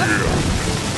やった!